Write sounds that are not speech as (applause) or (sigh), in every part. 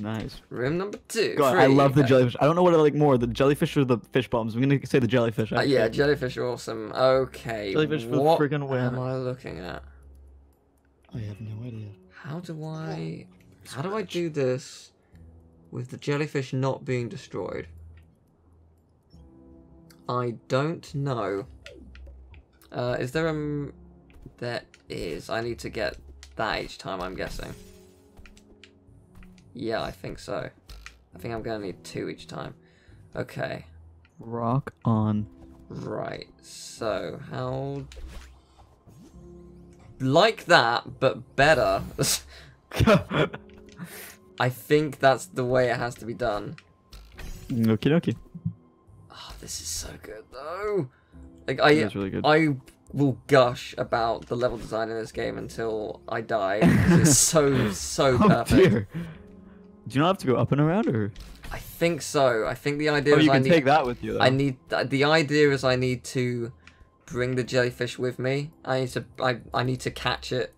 Nice. Room number two. God, I love the jellyfish. I don't know what I like more, the jellyfish or the fish bombs. I'm gonna say the jellyfish. Uh, yeah, jellyfish are awesome. Okay. Jellyfish for the what friggin' win. am I looking at? I have no idea. How do I... How do I do this with the jellyfish not being destroyed? I don't know. Uh, is there a... m- There is. I need to get that each time, I'm guessing. Yeah, I think so. I think I'm going to need two each time. Okay. Rock on. Right, so how... Like that, but better. (laughs) I think that's the way it has to be done. Okie dokie. Oh, this is so good, though. Like, I, That's really good. I will gush about the level design in this game until I die. it's so, (laughs) so Oh perfect. dear. Do you not have to go up and around, or I think so. I think the idea oh, is you I can need... take that with you? Though. I need the idea is I need to bring the jellyfish with me. I need to I, I need to catch it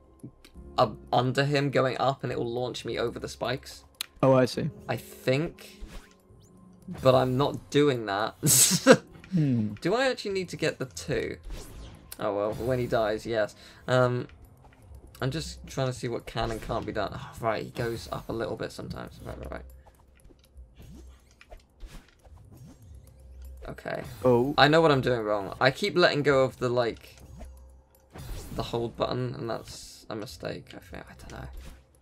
up under him going up and it will launch me over the spikes. Oh, I see. I think but I'm not doing that. Hmm. (laughs) Do I actually need to get the two? Oh well, when he dies, yes. Um I'm just trying to see what can and can't be done. Oh, right, he goes up a little bit sometimes. Right, right, right. Okay. Oh. I know what I'm doing wrong. I keep letting go of the like the hold button, and that's a mistake. I think I don't know.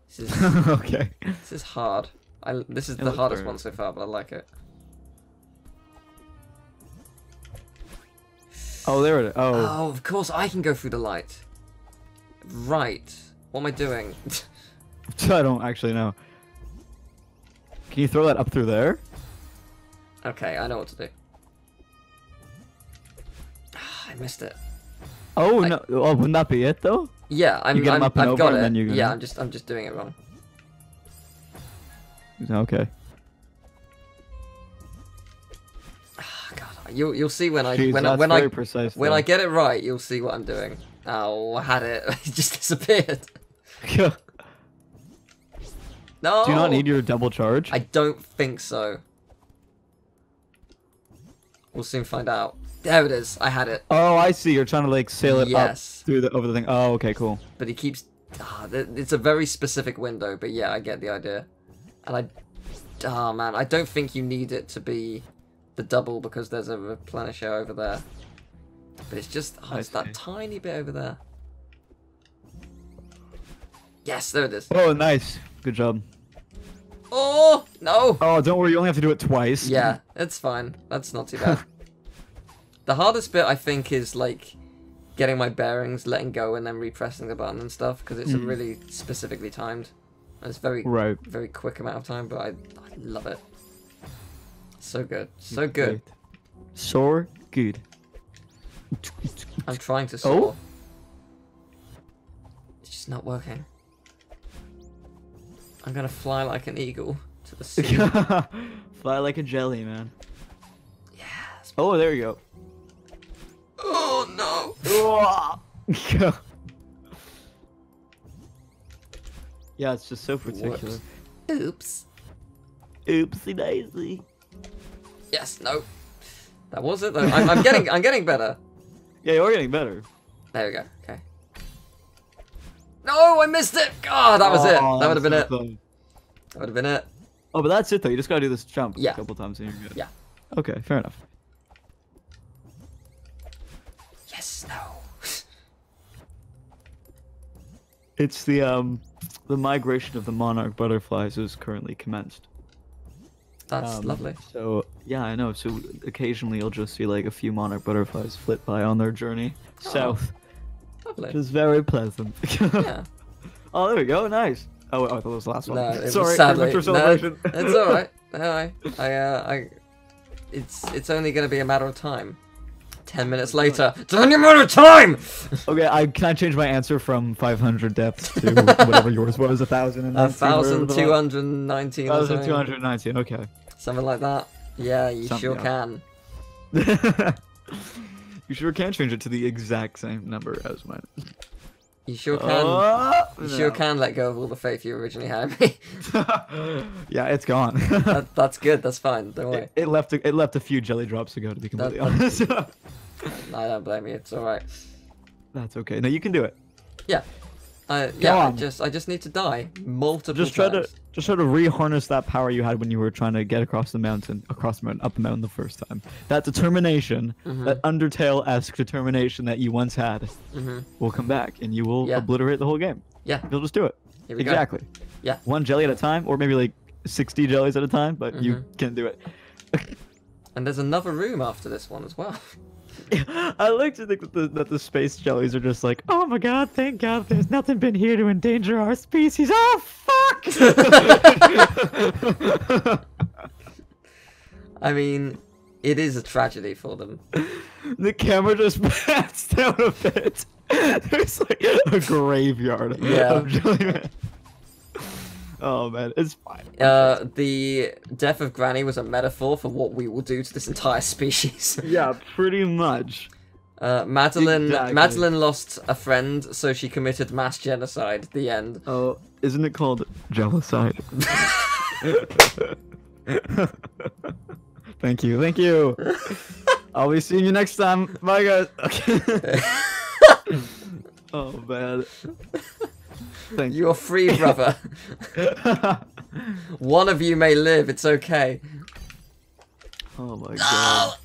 This is (laughs) okay. this is hard. I this is It the hardest very one so far, but I like it. Oh, there it is. Oh. Oh, of course I can go through the light. Right. What am I doing? (laughs) I don't actually know. Can you throw that up through there? okay, I know what to do. Ah, I missed it. Oh I- no! Oh, wouldn't that be it though? Yeah, I'm. get 'em I'm up and I've over got and it. then you- Yeah, I'm just. I'm just doing it wrong. Okay. Ah, God, you'll you'll see when I Jeez, when I when I precise. when though. I get it right, you'll see what I'm doing. Oh, I (laughs) had it. it just disappeared. no. Do you not need your double charge? I don't think so. We'll soon find out. There it is. I had it. Oh, I see. You're trying to like sail it Yes. up through the over the thing. Oh, okay, cool. But he keeps. Ah, it's a very specific window, but yeah, I get the idea. And I. Ah, man, I don't think you need it to be the double because there's a replenisher over there. But it's just, oh, it's that tiny bit over there. Yes, there it is. Oh, nice. Good job. Oh, no! Oh, don't worry. You only have to do it twice. Yeah, it's fine. That's not too bad. (laughs) the hardest bit, I think, is like getting my bearings, letting go, and then repressing the button and stuff because it's a Mm. really specifically timed. And it's very, Right. very quick amount of time, but I, I love it. So good, so good. So good. I'm trying to soar. Oh? It's just not working. I'm gonna fly like an eagle to the (laughs) sea. Fly like a jelly, man. yes. Oh, there you go. Oh no! (laughs) yeah, it's just so particular. Whoops. Oops. Oopsie daisy. Yes. No. That was it. Though. I'm, I'm getting. I'm getting better. Yeah, you're getting better. There we go. Okay. No, I missed it. God, that was it. Oh, That would have been it. fun. That would have been it. Oh, but that's it though. You just gotta do this jump Yeah. a couple times and you're good. Yeah. Okay, fair enough. Yes. No. It's the um the migration of the monarch butterflies is currently commenced. That's Um, lovely. So yeah, I know. So occasionally you'll just see like a few monarch butterflies flit by on their journey Oh. south, Lovely. which is very pleasant. (laughs) Yeah. oh, there we go. Nice. Oh, I thought that was the last one. No, it Sorry, was sadly. premature No, it's all right. No, I, I, uh, I, it's it's only gonna be a matter of time. Ten minutes later, it's only a matter of time. (laughs) okay, I can I change my answer from 500 depths to (laughs) whatever yours was, a thousand and A thousand two hundred nineteen. or Thousand something. two hundred nineteen. Okay. Something like that. Yeah, you Something sure like can. (laughs) you sure can change it to the exact same number as mine. You sure can. Oh, you sure no. can let go of all the faith you originally had in (laughs) me. yeah, it's gone. that, that's good. That's fine. Don't worry. it, it left. A, it left a few jelly drops ago. To be completely that- honest. (laughs) I don't blame you. It's all right. That's okay. No, you can do it. Yeah. I, yeah. I on. just I just need to die multiple Just try to just try to re-harness that power you had when you were trying to get across the mountain, across the mountain, up the mountain the first time. That determination, Mm-hmm. that Undertale-esque determination that you once had, hmm will come back, and you will Yeah. obliterate the whole game. Yeah. You'll just do it. Here we go. Exactly. Yeah. One jelly at a time, or maybe like sixty jellies at a time, but you Mhm. can do it. (laughs) And there's another room after this one as well. (laughs) I like to think that the, that the space jellies are just like, oh my god, thank god, there's nothing been here to endanger our species. Oh fuck! (laughs) I mean, it is a tragedy for them. the camera just bats down a bit. There's like a graveyard Yeah. of jellyman. Oh man, it's fine. Uh, the death of Granny was a metaphor for what we will do to this entire (laughs) species. Yeah, pretty much. Uh, Madeline, Exactly. Madeline lost a friend, so she committed mass genocide. The end. Oh, isn't it called genocide? (laughs) thank you, thank you. (laughs) I'll be seeing you next time. Bye, guys. Okay. oh man. Thank you. You're free, brother. (laughs) One of you may live. It's okay. oh my god.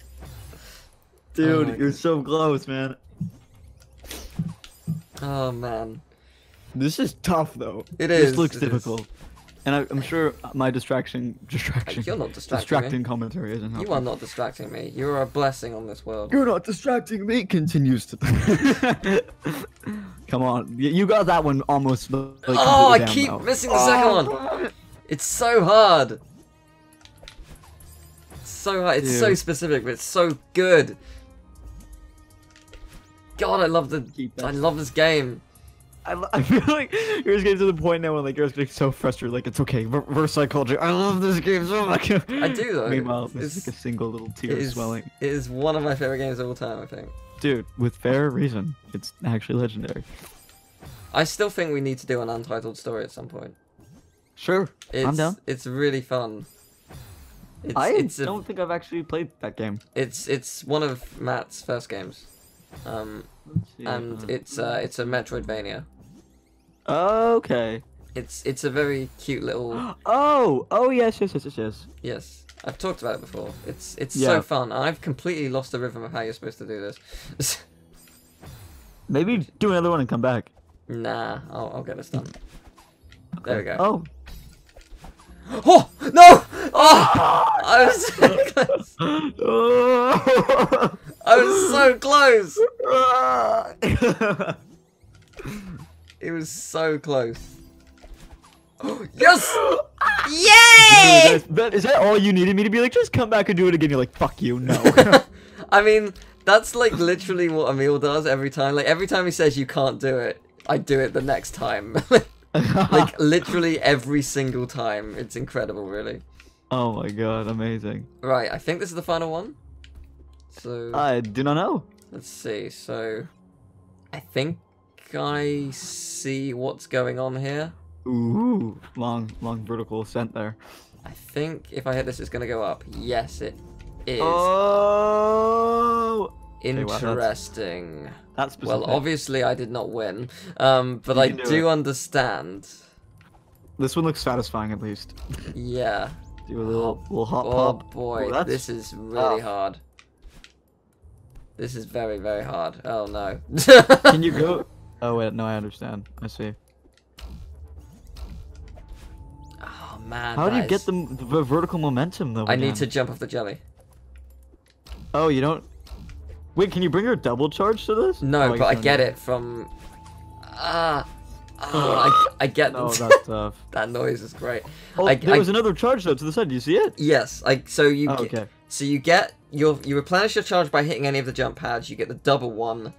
Dude, oh my you're so close, man. Oh man. This is tough though. It This is, looks it is. difficult. And I, I'm sure my distraction, distraction, You're not distracting distracting me. commentary isn't helping. You are not distracting me. You are a blessing on this world. You're not distracting me. Continues to. (laughs) (laughs) Come on, you got that one almost. Like, Oh, I keep though. missing the second one. Oh, one. It's so hard. It's so hard. It's so specific, but it's so good. God, I love the. I love this game. I, lo- (laughs) I feel like you're just getting to the point now where like you're just getting so frustrated. Like it's okay. Re- reverse psychology. I love this game so much. I do though. (laughs) Meanwhile, there's It's- like a single little tear It is, swelling. it is one of my favorite games of all time. I think. Dude, with fair reason, it's actually legendary. I still think we need to do an untitled story at some point. Sure, It's, I'm down. It's really fun. It's, I it's a- don't think I've actually played that game. It's it's one of Matt's first games, um, see, and uh, it's uh, it's a Metroidvania. okay. It's it's a very cute little (gasps) Oh, oh yes, yes, yes, yes, yes. yes. I've talked about it before. It's it's Yeah. so fun. I've completely lost the rhythm of how you're supposed to do this. (laughs) Maybe do another one and come back. nah, I'll, I'll get this done. There we go. Oh. (gasps) Oh no! Oh, I was so (laughs) close. (laughs) I was so close. It was so close. (gasps) yes! Yay! Dude, that- is that all you needed me to be like? Just come back and do it again. You're like, fuck you, no. (laughs) I mean, that's like literally what Emil does every time. Like every time he says you can't do it, I do it the next time. (laughs) like (laughs) literally every single time. It's incredible, really. oh my god, amazing. Right, I think this is the final one. So I do not know. let's see. So I think I see what's going on here. Ooh, long, long vertical ascent there. I think if I hit this, it's gonna go up. Yes, it is. Oh, wow, that's- Interesting. that's. Well, obviously I did not win, um, but You I do do understand. this one looks satisfying at least. Yeah. Do a little, little hop Oh pop. boy, Oh, this is really tough. hard. This is very, very hard. Oh no. Can you go? (laughs) Oh wait, no, I understand. I see. Man. How do you that get the, the vertical momentum though? I need to jump off the jelly. Oh, you don't. Wait, can you bring your double charge to this? No, Oh, but I get need- it from. Ah. Oh, (sighs) I, I get No, (laughs) that's tough. that noise is great. Oh, I, there I- was another charge though to the side. Do you see it? Yes, like so you Oh, get, okay. so you get your you replenish your charge by hitting any of the jump pads. You get the double one,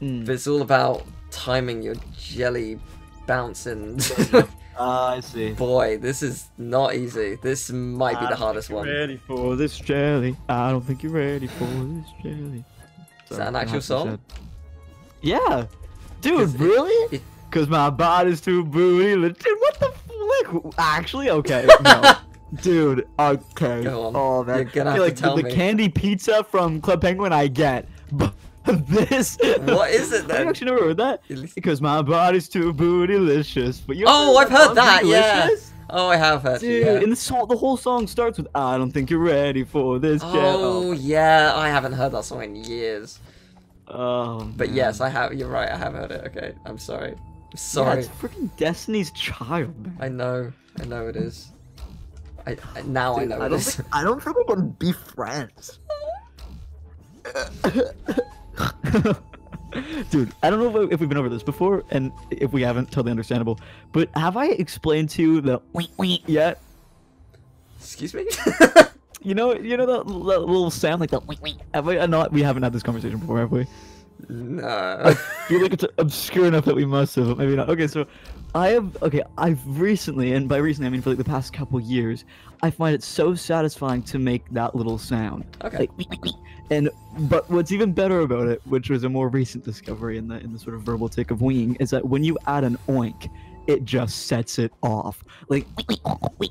Hmm. but it's all about timing your jelly bouncing. (laughs) Ah, I see. Boy, this is not easy. This might be the hardest one. Ready for this jelly? I don't think you're ready for this jelly. Is that an actual song? Yeah. dude, it- really? it- Cause my body's too booty. Dude, what the flick? Actually, okay, (laughs) no. Dude, okay. Go on. Oh man, You're gonna I feel to like tell the, me. the candy pizza from Club Penguin, I get. But this. What is it then? you actually never heard that? Because my body's too bootylicious. But you Oh, I've heard that. Yeah. Oh, I have heard. Dude, yeah. and the song, the whole song starts with "I don't think you're ready for this." Oh, yet." Oh yeah, I haven't heard that song in years. Oh, But man. yes, I have. You're right. I have heard it. Okay, I'm sorry. I'm Yeah, sorry. it's freaking Destiny's Child, man. I know. I know it is. I, I now I Dude, know I it don't is. think, I don't think we can be friends. (laughs) (laughs) Dude, I don't know if, if we've been over this before, and if we haven't, totally understandable. But have I explained to you the wink wink yet? Excuse me. (laughs) You know, you know that, that little sound like the wink wink. Have I? Not we haven't had this conversation before, have we? no. I feel like it's obscure enough that we must have, but maybe not. Okay, so I have okay. I've recently, and by recently I mean for like the past couple years, I find it so satisfying to make that little sound. Okay. Like. And but what's even better about it, which was a more recent discovery in the in the sort of verbal tic of winging, is that when you add an oink, it just sets it off. Like.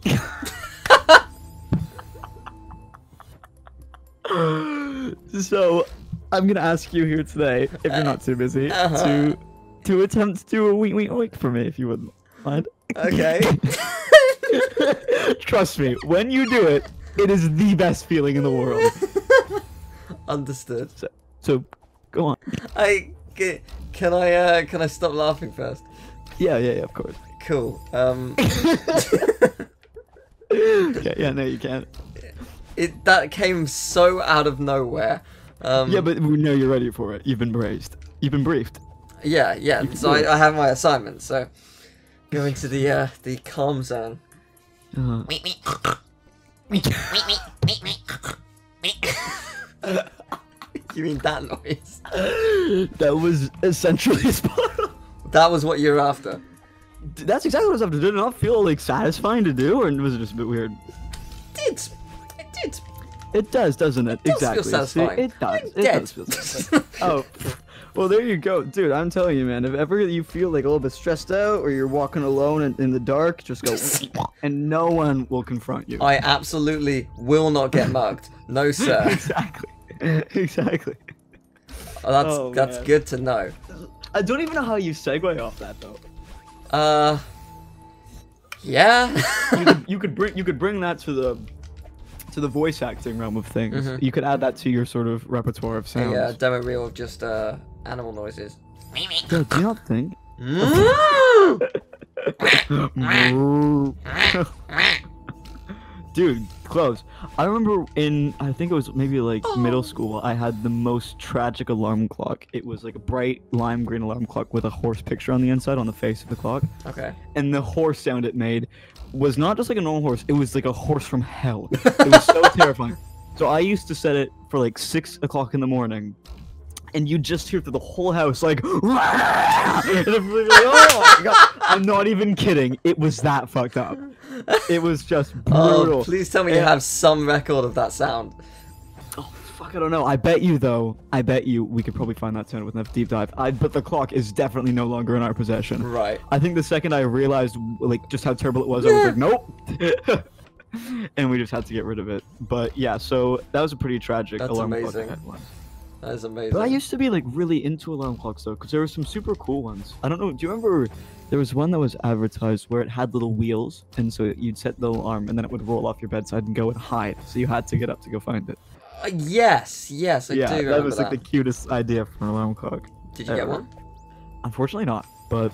(laughs) So I'm gonna ask you here today, if you're not too busy, Uh-huh. to to attempt to do a wink wink oink for me, if you wouldn't mind. Okay. (laughs) Trust me, when you do it, it is the best feeling in the world. (laughs) Understood. So, go on. I can I uh can I stop laughing first? Yeah, yeah, yeah, of course. Cool. Um, (laughs) (laughs) Yeah, yeah, no, you can't. it that came so out of nowhere. Um, Yeah, but we know you're ready for it. You've been braced. You've been briefed. yeah, yeah. can So. I, I have my assignment. So go into the uh the calm zone. Uh, (laughs) You mean that noise? that was essentially spot. That was what you're after. That's exactly what I was after. Did it not feel like satisfying to do, or was it just a bit weird? Did it did? It does, doesn't it? does feel exactly. See, it does. I'm It dead. does feel satisfying. oh, (laughs) well, there you go, dude. I'm telling you, man. If ever you feel like a little bit stressed out, or you're walking alone in, in the dark, just go, (laughs) and no one will confront you. I absolutely will not get mugged. No, (laughs) sir. exactly. exactly. Oh, that's Oh, that's man. good to know. I don't even know how you segue off that though. Uh, yeah. You could, (laughs) you could bring you could bring that to the to the voice acting realm of things. Mhm. You could add that to your sort of repertoire of sounds. a uh, demo reel of just uh animal noises. Yo, do you not think? (laughs) Dude, close. I remember in I think it was maybe like middle school. I had the most tragic alarm clock. It was like a bright lime green alarm clock with a horse picture on the inside on the face of the clock, okay. and the horse sound it made was not just like a normal horse. It was like a horse from hell. It was so (laughs) terrifying. So I used to set it for like six o'clock in the morning, and you just hear through the whole house like, (laughs) and everybody's like, oh my god! I'm not even kidding. It was that fucked up. It was just oh, brutal. Oh, please tell me you have some record of that sound. Fuck, I don't know. I bet you though. I bet you we could probably find that sound with enough deep dive. I but the clock is definitely no longer in our possession. Right. I think the second I realized like just how terrible it was, I was like, nope. (laughs) and we just had to get rid of it. But yeah, so that was a pretty tragic That's alarm clock I amazing. had once. That is amazing. But I used to be like really into alarm clocks though, because there were some super cool ones. I don't know. Do you remember? There was one that was advertised where it had little wheels, and so you'd set the alarm, and then it would roll off your bedside and go and hide. So you had to get up to go find it. Uh, yes, yes, I yeah, do that was like the cutest idea for an alarm clock. Did you get one? Unfortunately, not. But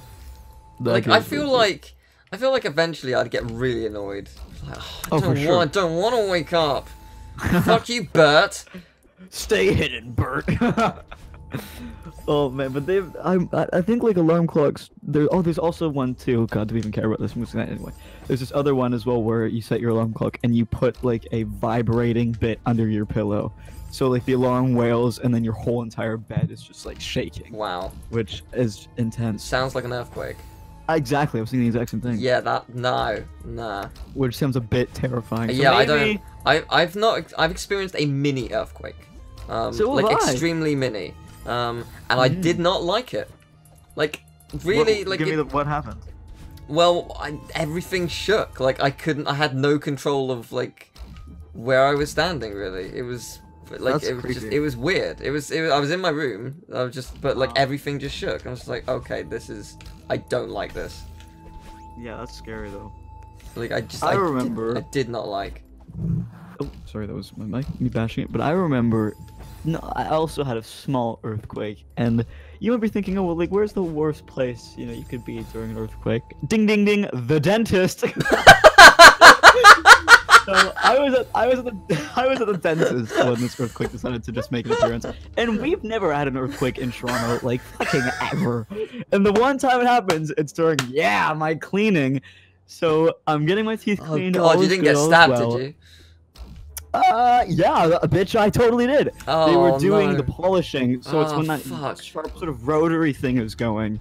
Like I feel really cool. like I feel like eventually I'd get really annoyed. Like, oh, I Oh, don't for sure. I don't want to wake up. (laughs) Fuck you, Bert. Stay hidden, Bert. (laughs) (laughs) oh man, but they've I I- think like alarm clocks. There oh there's also one too. God, do we even care about this? I'm anyway. There's this other one as well where you set your alarm clock and you put like a vibrating bit under your pillow. So like the alarm wails and then your whole entire bed is just like shaking, Wow, which is intense. sounds like an earthquake. Exactly, I was thinking the exact same thing. Yeah, that no, nah. Which sounds a bit terrifying. So yeah, I don't. I I've not. I've experienced a mini earthquake. Um, So like I. extremely mini. Um, and I did not like it. Like really, what, like give it- me the, what happened. Well, I, everything shook. Like I couldn't. I had no control of like where I was standing. Really, it was like That's it was just. It was weird. It was, it was. I was in my room. I was just, but like Wow. everything just shook. I was just like, okay, this is. I don't like this. Yeah, that's scary though. Like I just. I did- remember- I did not like. Oh, sorry, that was my mic, me bashing it. But I remember, no, I also had a small earthquake, and you might be thinking, oh, well, like, where's the worst place you know you could be during an earthquake? Ding, ding, ding, the dentist. (laughs) so I was at I was at the (laughs) I was at the dentist when this earthquake decided to just make an appearance, and we've never had an earthquake in Toronto, like fucking ever. And the one time it happens, it's during yeah my cleaning. So I'm getting my teeth cleaned. Oh cleaned. god, you didn't get stabbed, well. did you? Uh, yeah, bitch, I totally did. Oh they were doing no. the polishing, so it's Oh, when that fuck. sharp sort of rotary thing is going.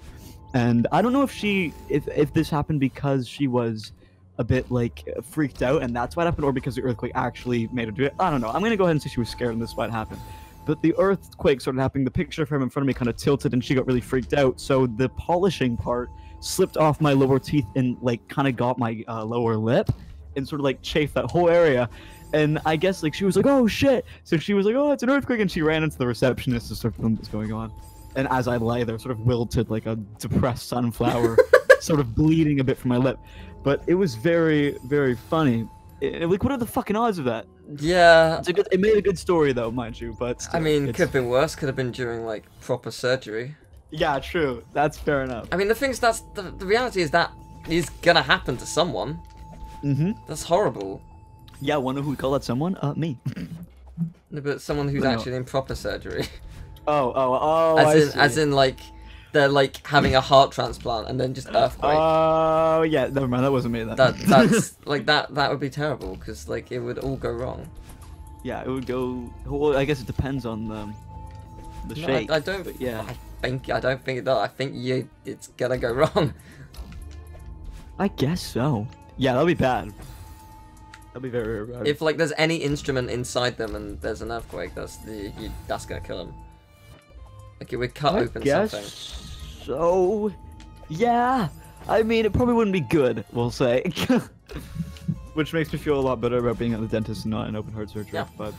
And I don't know if she, if if this happened because she was a bit like freaked out, and that's why it happened, or because the earthquake actually made her do it. I don't know. I'm gonna go ahead and say she was scared, and this is why it happened. But the earthquake started happening. The picture of her in front of me kind of tilted, and she got really freaked out. So the polishing part slipped off my lower teeth and like kind of got my uh, lower lip, and sort of like chafed that whole area. And I guess like she was like, "Oh shit!" So she was like, "Oh, it's an earthquake," and she ran into the receptionist to sort of film what's going on. And as I lay there, sort of wilted like a depressed sunflower, (laughs) sort of bleeding a bit from my lip. But it was very, very funny. It- like, what are the fucking odds of that? Yeah. It's a good, it made a good story though, mind you. But I mean, it's- could have been worse. Could have been during like proper surgery. yeah, true. That's fair enough. I mean, the thing's that's the, the reality is that is gonna happen to someone. Mm-hmm. That's horrible. Yeah, wonder who would call that someone? Uh, me. No, But someone who's No. actually in proper surgery, (laughs) Oh, oh, oh. as in as in like they're like having a heart transplant and then just earthquake. Oh, yeah. Never mind. That wasn't me. Then. that (laughs) that's like that that would be terrible because like it would all go wrong. yeah, it would go. Well, I guess it depends on the the No, shape. I, I don't. but yeah. I think I don't think does. I think you it's gonna go (laughs) wrong. I guess so. Yeah, that'll be bad. That'll be very, very. If like there's any instrument inside them and there's an earthquake, that's the you, that's gonna kill them. Like it would cut I open guess something. so. Yeah. I mean, it probably wouldn't be good. We'll say. (laughs) Which makes me feel a lot better about being at the dentist and not in open heart surgery. Yeah. But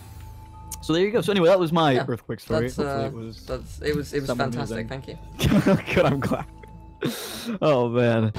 so there you go. So anyway, that was my Yeah, earthquake story. That's, Hopefully uh, it was. that's it was it was fantastic. amusing. Thank you. (laughs) Good. I'm glad. (laughs) oh man.